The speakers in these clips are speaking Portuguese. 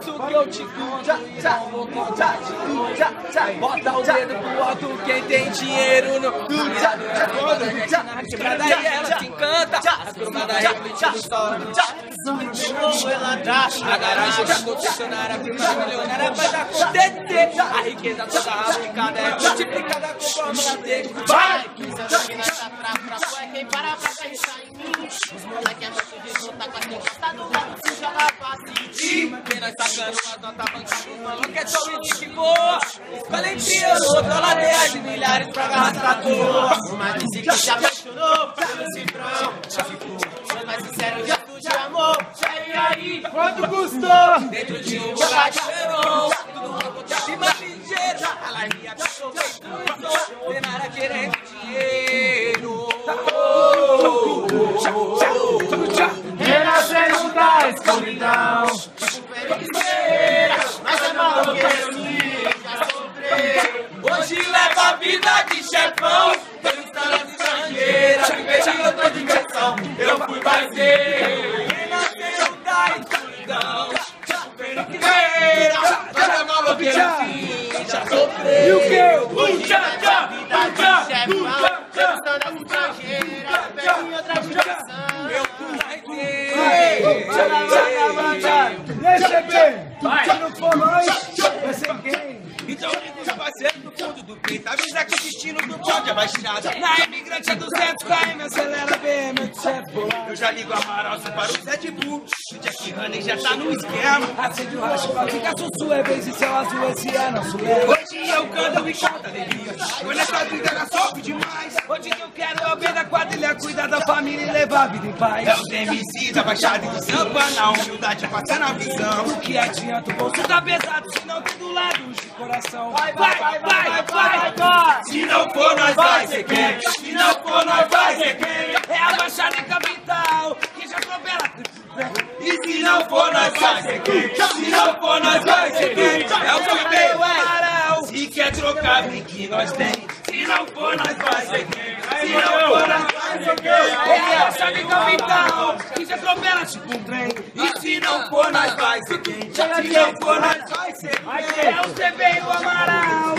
isso que eu te conto e não vou contar Bota o dedo pro alto quem tem dinheiro no Na quebrada e ela te encanta A cromada refletindo estoura A garagem da concessionária Firma milionária vai acontecer A riqueza toda aplicada é multiplicada conforme ela tem Vai! Quem para pra pensar em mim Os moleque é nosso de luta com a tempestade do lado Puxa lá Quem nós sacando as notas bancando Falou que é tão de boa. Escolha entre eu outro ladeia de milhares pra agarrar trator Uma disse que se apaixonou pelo cifrão Já ficou, sou mais sincero, já tu de amor E aí, Quanto custou? Dentro de um bocacheirão Tudo uma conta de mais ligeira Ela ria, da escuridão. mas é maloqueiro ninja sofreu Hoje leva a vida de chefão Tô instalando estrangeira Viver em outra dimensão Eu fui fazer Renasceu da escuridão Periqueira Mas é maloqueiro sim, já sofreu E o da estrangeira Veio em outra dimensão Eu fui fazer peito Avisa que o destino do bonde é baixada Na imigrante é 200 km Acelera bem, meu chefe Eu já ligo a Maralça para o Zé de Bull O Jack Honey já tá no esquema Acende o racho, fica sussu É vez e céu azul, esse é nosso lema Hoje eu canto e canto alegria Quando essa vida ela sobe demais Hoje que eu quero é o bem da quadrilha Cuidar da família e levar a vida em paz É os MC da Baixada e Sampa Na humildade passando a visão O que adianta o bolso tá pesado Se não tem do lado de coração Vai, vai, vai, vai, vai, vai Se não for nós vai ser quem? Se não for nós vai ser quem. É a Baixada Capital Que já atropela E se não for nós vai ser quem. Se não for nós vai ser quem. É o que veio amarelo Se quer trocar vem que nós tem. Se não for nós vai ser quem. Se não for nós vai ser quem? É a Baixada Capital Que já atropela tipo um trem E se não for nós vai ser quem. Se não for nós vai ser quem É o CB e o Amaral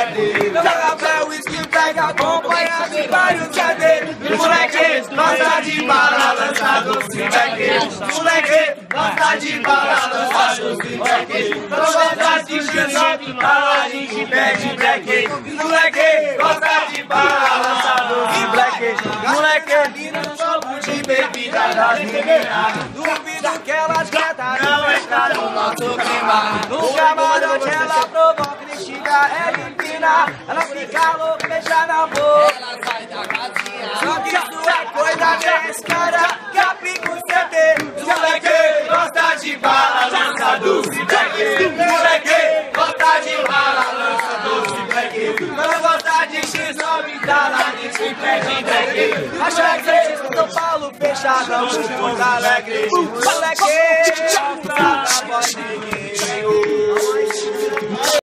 Joga fé, whisky, pega, acompanha de vários CD. Moleque, gosta de bala, lança doce, moleque. Moleque, gosta de bala, lança doce, moleque. Não gosta de xixi, a gente pede black. Moleque, gosta de bala, lança doce, black. Moleque, vira um copo de bebida das meninas. Duvido que elas quietas não entrar no nosso clima. No camarote ela provoca, critica, ela empina. Ela fica louca, beija na boca. Ela sai da casinha. Só que isso é coisa desse cara. Capico CD. Moleque, gosta de bala, lança doce, black. Moleque, gosta de bala, lança doce, black. Não gosta de X, não me dá lá, de se black. Acha que Fechadão, Porto Alegre. Moleque, gosta da voz de